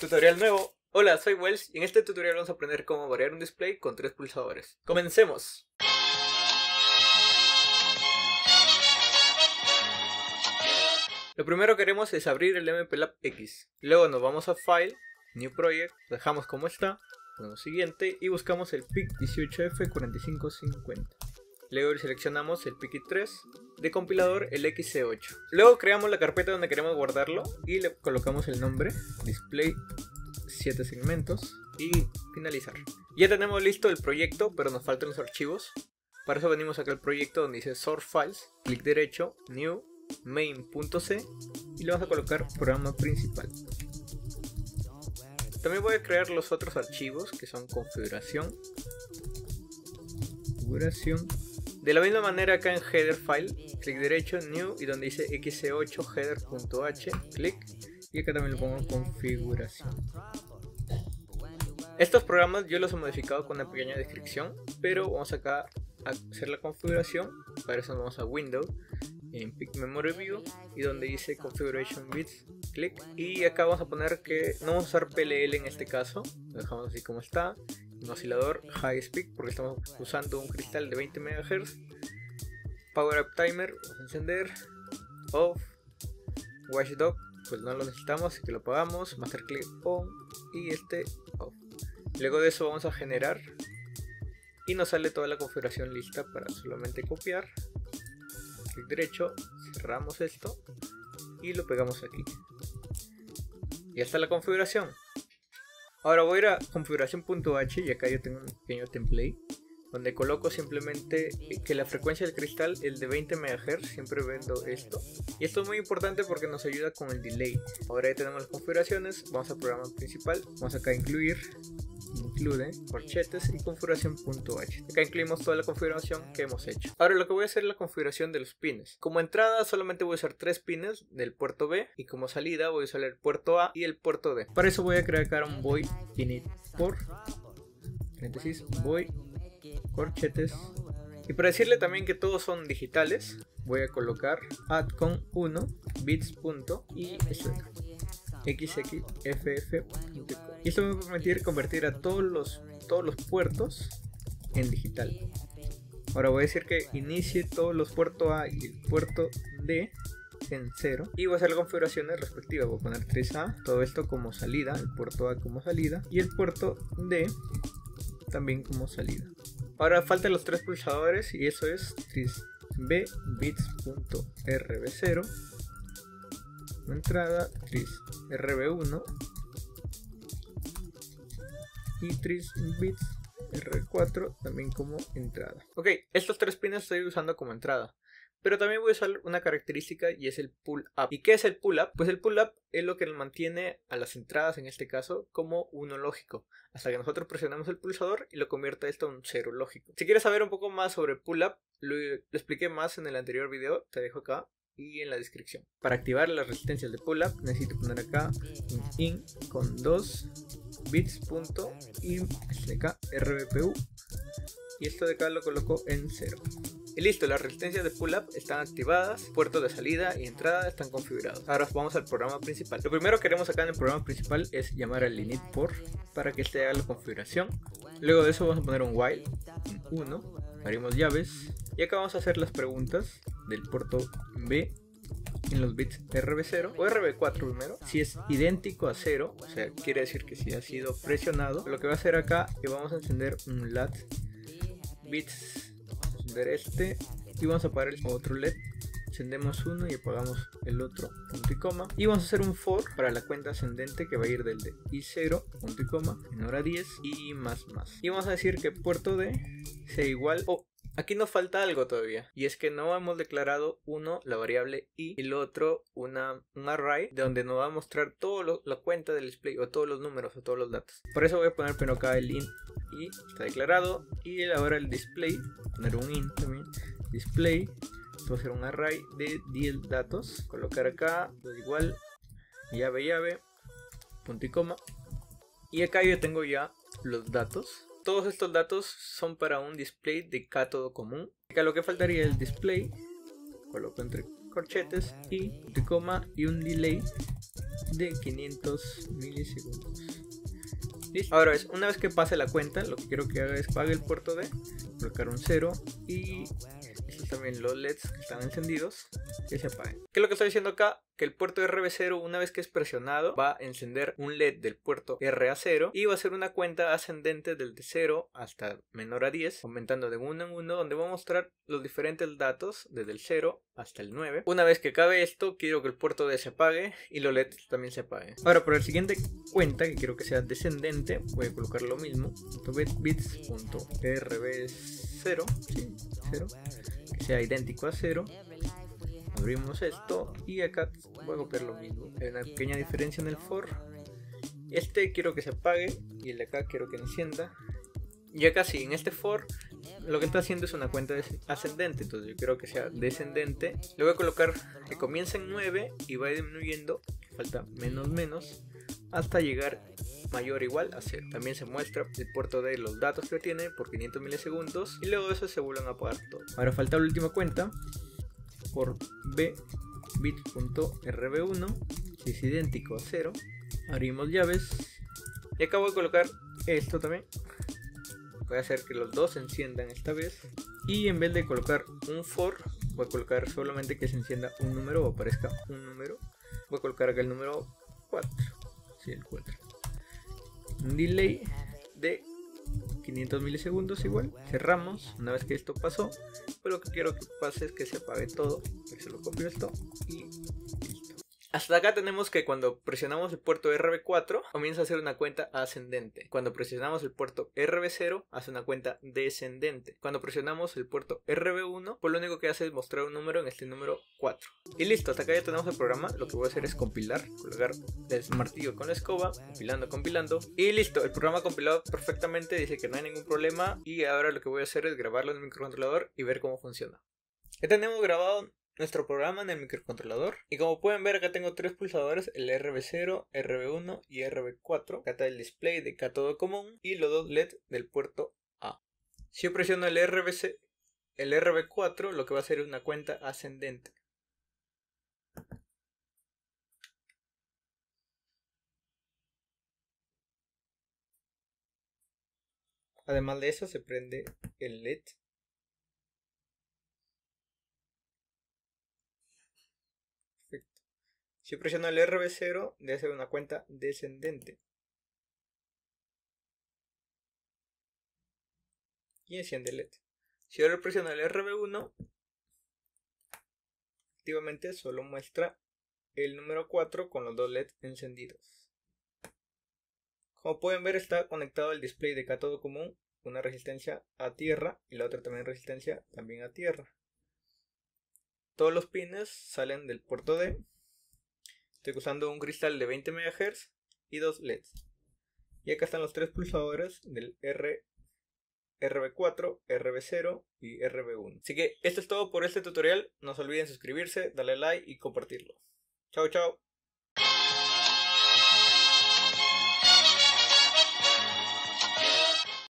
Tutorial nuevo. Hola, soy Wells y en este tutorial vamos a aprender cómo variar un display con tres pulsadores. ¡Comencemos! Lo primero que haremos es abrir el MPLAB X. Luego nos vamos a File, New Project, dejamos como está, ponemos siguiente y buscamos el PIC 18F4550. Luego seleccionamos el PIC 3 de compilador el XC8. Luego creamos la carpeta donde queremos guardarlo y le colocamos el nombre display 7 segmentos y finalizar. Ya tenemos listo el proyecto, pero nos faltan los archivos. Para eso venimos acá al proyecto donde dice Source Files, clic derecho, New, Main.c y le vamos a colocar programa principal. También voy a crear los otros archivos que son configuración, configuración. De la misma manera acá en header file, clic derecho, new y donde dice x8 header.h, clic y acá también le pongo configuración. Estos programas yo los he modificado con una pequeña descripción, pero vamos acá a hacer la configuración. Para eso vamos a Window, en Pick Memory View y donde dice Configuration Bits, clic. Y acá vamos a poner que no vamos a usar PLL en este caso, lo dejamos así como está. Un oscilador High Speed porque estamos usando un cristal de 20 MHz. Power Up Timer, encender. Off. Watchdog, pues no lo necesitamos, así que lo apagamos. Master Click On y este Off. Luego de eso vamos a generar y nos sale toda la configuración lista para solamente copiar. Clic derecho, cerramos esto y lo pegamos aquí. Y está la configuración. Ahora voy a ir a configuración.h y acá yo tengo un pequeño template donde coloco simplemente que la frecuencia del cristal es de 20 MHz, siempre vendo esto. Y esto es muy importante porque nos ayuda con el delay. Ahora ya tenemos las configuraciones, vamos al programa principal, vamos acá a incluir incluye corchetes y configuración.h. Acá incluimos toda la configuración que hemos hecho. Ahora lo que voy a hacer es la configuración de los pines. Como entrada solamente voy a usar tres pines del puerto B y como salida voy a usar el puerto A y el puerto D. Para eso voy a crear un void init por paréntesis void corchetes y para decirle también que todos son digitales voy a colocar add con 1 bits y esto xxff. Y esto me va a permitir convertir a todos los, todos los puertos en digital. Ahora voy a decir que inicie todos los puertos A y el puerto D en 0 y voy a hacer las configuraciones respectivas. Voy a poner 3A, todo esto como salida, el puerto A como salida y el puerto D también como salida. Ahora faltan los tres pulsadores y eso es 3B bits.rb0 entrada, tris RB1 y tris bits R4 también como entrada. Ok, estos tres pines estoy usando como entrada. Pero también voy a usar una característica y es el pull up. ¿Y qué es el pull up? Pues el pull up es lo que mantiene a las entradas en este caso como uno lógico. Hasta que nosotros presionamos el pulsador y lo convierta esto en un cero lógico. Si quieres saber un poco más sobre pull up, lo, lo expliqué más en el anterior video, te dejo acá y en la descripción. Para activar las resistencias de pull up necesito poner acá un in con 2 bits punto rbpu y esto de acá lo coloco en 0. Y listo, las resistencias de pull up están activadas, puertos de salida y entrada están configurados. Ahora vamos al programa principal. Lo primero que haremos acá en el programa principal es llamar al init por para que este haga la configuración. Luego de eso vamos a poner un while 1, abrimos llaves y acá vamos a hacer las preguntas del puerto B en los bits RB0 o RB4 primero. Si es idéntico a 0, o sea, quiere decir que si ha sido presionado, lo que va a hacer acá es que vamos a encender un LAT bits, vamos encender este y vamos a apagar el otro LED. Encendemos uno y apagamos el otro punto y coma. Y vamos a hacer un for para la cuenta ascendente que va a ir del de I0 punto y coma en hora 10 y más más. Y vamos a decir que puerto D sea igual o Aquí nos falta algo todavía, y es que no hemos declarado uno la variable i y el otro una, un array de donde nos va a mostrar toda la cuenta del display o todos los números o todos los datos. Por eso voy a poner primero acá el int y está declarado y ahora el display, poner un int también, display, va a ser un array de 10 datos, colocar acá, igual, llave llave, punto y coma, y acá yo tengo ya los datos todos estos datos son para un display de cátodo común. Acá lo que faltaría es el display. Coloco entre corchetes y coma y un delay de 500 milisegundos. ¿Listo? Ahora es, una vez que pase la cuenta, lo que quiero que haga es pague el puerto D, colocar un 0 y también los LEDs que están encendidos que se apaguen. ¿Qué es lo que estoy diciendo acá? Que el puerto RB0 una vez que es presionado va a encender un LED del puerto RA0 y va a hacer una cuenta ascendente del de 0 hasta menor a 10 aumentando de 1 en 1 donde va a mostrar los diferentes datos desde el 0 hasta el 9. Una vez que acabe esto quiero que el puerto D se apague y los LEDs también se apaguen. Ahora por el siguiente cuenta que quiero que sea descendente voy a colocar lo mismo bits.rb0 sí, 0 que sea idéntico a 0 abrimos esto y acá voy a copiar lo mismo hay una pequeña diferencia en el for este quiero que se apague y el de acá quiero que encienda y acá sí, en este for lo que está haciendo es una cuenta ascendente entonces yo quiero que sea descendente le voy a colocar que comienza en 9 y va disminuyendo falta menos menos hasta llegar mayor o igual a 0. También se muestra el puerto de los datos que tiene por 500 milisegundos y luego eso se vuelven a apagar todo. Ahora falta la última cuenta por b bit.rb1 si es idéntico a 0. Abrimos llaves y acabo de colocar esto también. Voy a hacer que los dos se enciendan esta vez. Y en vez de colocar un for, voy a colocar solamente que se encienda un número o aparezca un número. Voy a colocar acá el número 4. Sí, el 4 un delay de 500 milisegundos igual cerramos una vez que esto pasó pero lo que quiero que pase es que se apague todo se lo copio esto y hasta acá tenemos que cuando presionamos el puerto RB4 comienza a hacer una cuenta ascendente. Cuando presionamos el puerto RB0 hace una cuenta descendente. Cuando presionamos el puerto RB1 pues lo único que hace es mostrar un número en este número 4. Y listo, hasta acá ya tenemos el programa. Lo que voy a hacer es compilar, colocar el martillo con la escoba, compilando, compilando. Y listo, el programa compilado perfectamente, dice que no hay ningún problema. Y ahora lo que voy a hacer es grabarlo en el microcontrolador y ver cómo funciona. Ya tenemos grabado nuestro programa en el microcontrolador. Y como pueden ver acá tengo tres pulsadores, el RB0, RB1 y RB4. Acá está el display de cátodo común y los dos LED del puerto A. Si yo presiono el el RB4 lo que va a hacer es una cuenta ascendente. Además de eso se prende el LED Si presiono el RB0, debe ser una cuenta descendente. Y enciende LED. Si ahora presiono el RB1, efectivamente solo muestra el número 4 con los dos LEDs encendidos. Como pueden ver está conectado el display de cátodo común, una resistencia a tierra y la otra también resistencia también a tierra. Todos los pines salen del puerto D Estoy usando un cristal de 20 MHz y dos LEDs. Y acá están los tres pulsadores del R, RB4, RB0 y RB1. Así que esto es todo por este tutorial. No se olviden suscribirse, darle like y compartirlo. Chao, chao.